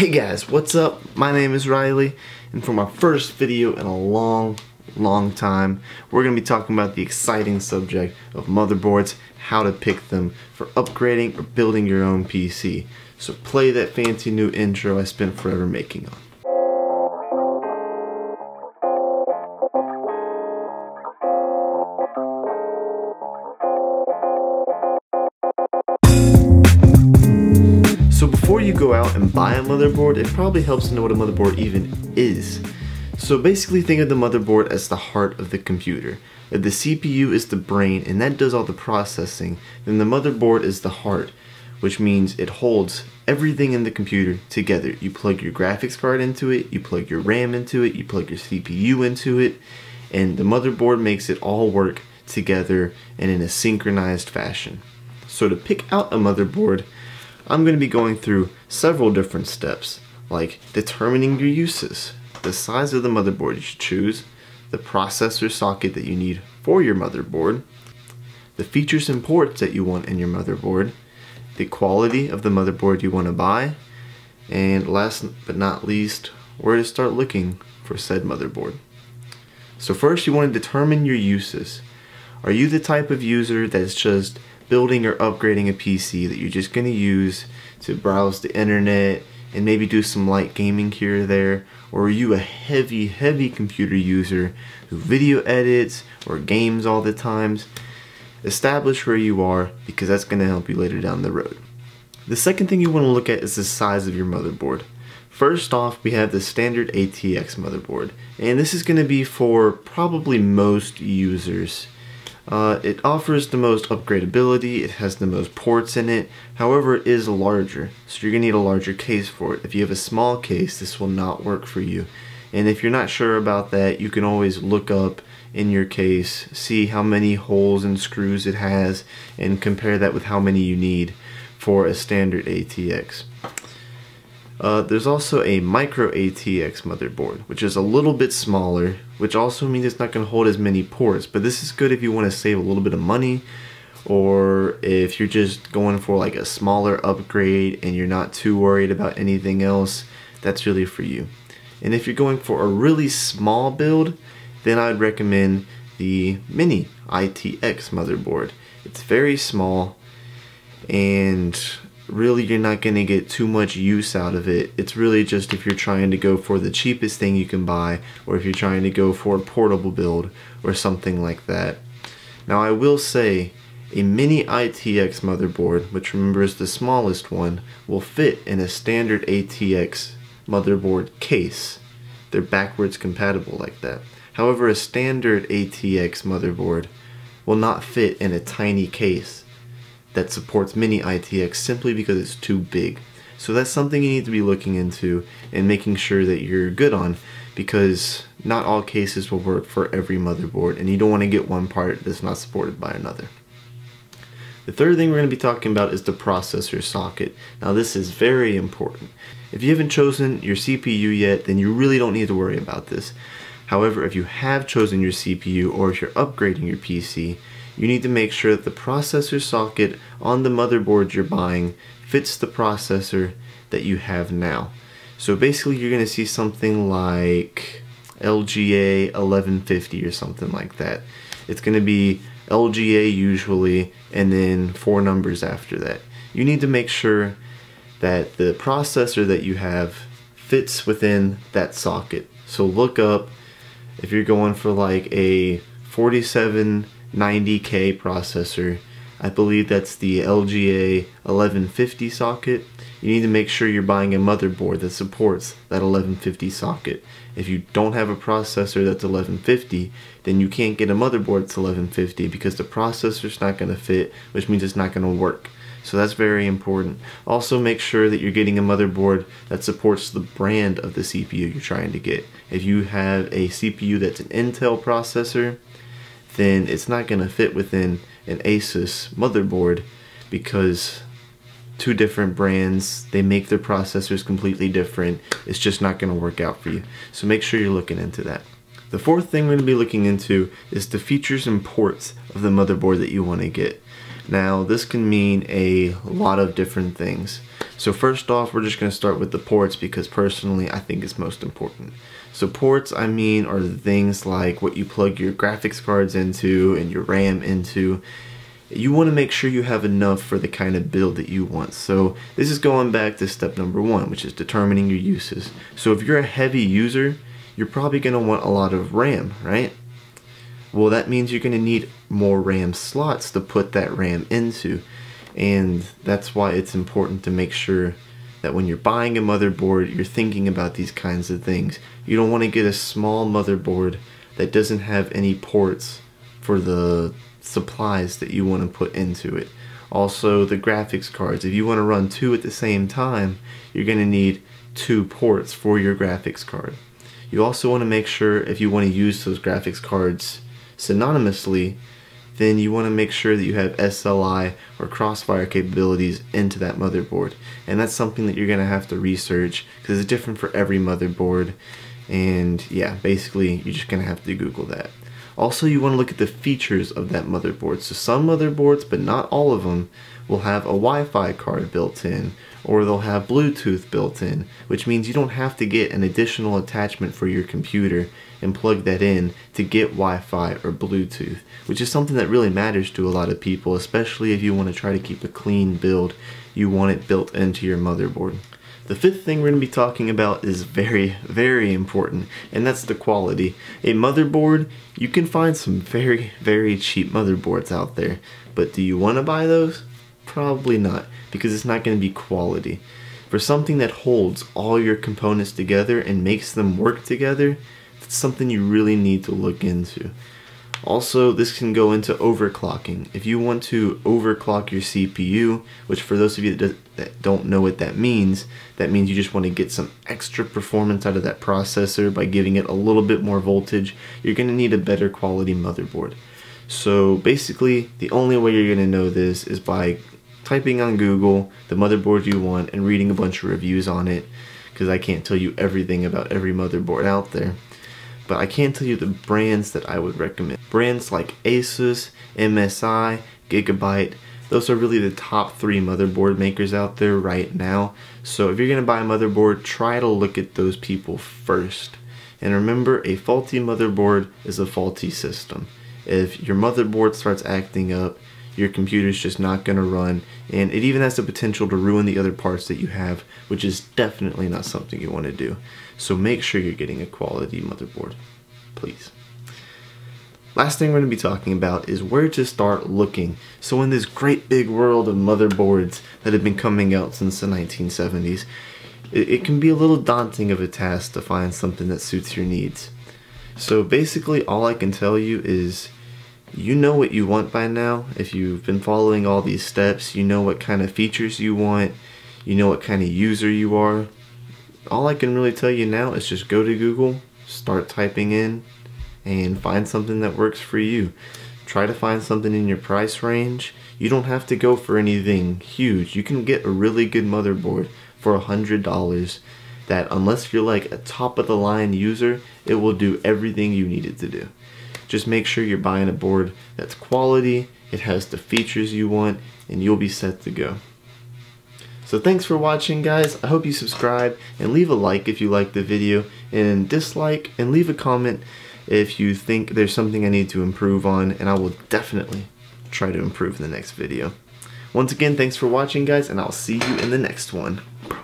Hey guys, what's up? My name is Riley, and for my first video in a long, long time, we're going to be talking about the exciting subject of motherboards, how to pick them for upgrading or building your own PC. So play that fancy new intro I spent forever making on. You go out and buy a motherboard, it probably helps to know what a motherboard even is. So basically think of the motherboard as the heart of the computer. If the CPU is the brain and that does all the processing, then the motherboard is the heart, which means it holds everything in the computer together. You plug your graphics card into it, you plug your RAM into it, you plug your CPU into it, and the motherboard makes it all work together and in a synchronized fashion. So to pick out a motherboard, I'm going to be going through several different steps, like determining your uses, the size of the motherboard you should choose, the processor socket that you need for your motherboard, the features and ports that you want in your motherboard, the quality of the motherboard you want to buy, and last but not least, where to start looking for said motherboard. So first you want to determine your uses. Are you the type of user that's just building or upgrading a PC that you're just going to use to browse the internet and maybe do some light gaming here or there? Or are you a heavy, heavy computer user who video edits or games all the times? Establish where you are because that's going to help you later down the road. The second thing you want to look at is the size of your motherboard. First off, we have the standard ATX motherboard, and this is going to be for probably most users. Uh, it offers the most upgradability, it has the most ports in it, however it is larger, so you're going to need a larger case for it. If you have a small case, this will not work for you. And if you're not sure about that, you can always look up in your case, see how many holes and screws it has, and compare that with how many you need for a standard ATX. Uh, there's also a micro ATX motherboard, which is a little bit smaller, which also means it's not going to hold as many ports. But this is good if you want to save a little bit of money, or if you're just going for like a smaller upgrade and you're not too worried about anything else, that's really for you. And if you're going for a really small build, then I'd recommend the Mini ITX motherboard. It's very small and really you're not going to get too much use out of it. It's really just if you're trying to go for the cheapest thing you can buy or if you're trying to go for a portable build or something like that. Now I will say a mini ITX motherboard, which remember is the smallest one, will fit in a standard ATX motherboard case. They're backwards compatible like that. However, a standard ATX motherboard will not fit in a tiny case that supports mini ITX simply because it's too big. So that's something you need to be looking into and making sure that you're good on because not all cases will work for every motherboard and you don't want to get one part that's not supported by another. The third thing we're going to be talking about is the processor socket. Now this is very important. If you haven't chosen your CPU yet, then you really don't need to worry about this. However, if you have chosen your CPU or if you're upgrading your PC, you need to make sure that the processor socket on the motherboard you're buying fits the processor that you have now. So basically you're going to see something like LGA 1150 or something like that. It's going to be LGA usually and then four numbers after that. You need to make sure that the processor that you have fits within that socket. So look up if you're going for like a 4790K processor, I believe that's the LGA 1150 socket. You need to make sure you're buying a motherboard that supports that 1150 socket. If you don't have a processor that's 1150, then you can't get a motherboard that's 1150 because the processor's not going to fit, which means it's not going to work. So that's very important. Also make sure that you're getting a motherboard that supports the brand of the CPU you're trying to get. If you have a CPU that's an Intel processor, then it's not going to fit within an Asus motherboard because two different brands, they make their processors completely different. It's just not going to work out for you. So make sure you're looking into that. The fourth thing we're going to be looking into is the features and ports of the motherboard that you want to get. Now, this can mean a lot of different things. So first off, we're just going to start with the ports because personally I think it's most important. So ports, I mean, are things like what you plug your graphics cards into and your RAM into. You want to make sure you have enough for the kind of build that you want. So this is going back to step number one, which is determining your uses. So if you're a heavy user, you're probably going to want a lot of RAM, right? Well, that means you're going to need more RAM slots to put that RAM into and that's why it's important to make sure that when you're buying a motherboard you're thinking about these kinds of things. You don't want to get a small motherboard that doesn't have any ports for the supplies that you want to put into it. Also the graphics cards if you want to run two at the same time you're going to need two ports for your graphics card. You also want to make sure if you want to use those graphics cards synonymously then you want to make sure that you have SLI or crossfire capabilities into that motherboard. And that's something that you're going to have to research because it's different for every motherboard. And yeah, basically you're just going to have to Google that. Also, you want to look at the features of that motherboard. So some motherboards, but not all of them, will have a Wi-Fi card built in or they'll have Bluetooth built in, which means you don't have to get an additional attachment for your computer and plug that in to get Wi-Fi or Bluetooth, which is something that really matters to a lot of people, especially if you want to try to keep a clean build, you want it built into your motherboard. The fifth thing we're going to be talking about is very, very important, and that's the quality. A motherboard, you can find some very, very cheap motherboards out there, but do you want to buy those? Probably not, because it's not going to be quality. For something that holds all your components together and makes them work together, that's something you really need to look into. Also, this can go into overclocking. If you want to overclock your CPU, which for those of you that don't know what that means, that means you just want to get some extra performance out of that processor by giving it a little bit more voltage, you're going to need a better quality motherboard. So basically, the only way you're going to know this is by typing on Google the motherboard you want and reading a bunch of reviews on it, because I can't tell you everything about every motherboard out there but I can't tell you the brands that I would recommend. Brands like Asus, MSI, Gigabyte, those are really the top three motherboard makers out there right now. So if you're going to buy a motherboard, try to look at those people first. And remember, a faulty motherboard is a faulty system. If your motherboard starts acting up, your computer's just not going to run, and it even has the potential to ruin the other parts that you have, which is definitely not something you want to do. So make sure you're getting a quality motherboard, please. Last thing we're going to be talking about is where to start looking. So in this great big world of motherboards that have been coming out since the 1970s, it, it can be a little daunting of a task to find something that suits your needs. So basically all I can tell you is you know what you want by now. If you've been following all these steps, you know what kind of features you want, you know what kind of user you are. All I can really tell you now is just go to Google, start typing in, and find something that works for you. Try to find something in your price range. You don't have to go for anything huge. You can get a really good motherboard for a hundred dollars that unless you're like a top of the line user, it will do everything you need it to do. Just make sure you're buying a board that's quality, it has the features you want, and you'll be set to go. So thanks for watching guys, I hope you subscribe and leave a like if you like the video and dislike and leave a comment if you think there's something I need to improve on and I will definitely try to improve in the next video. Once again, thanks for watching guys and I'll see you in the next one.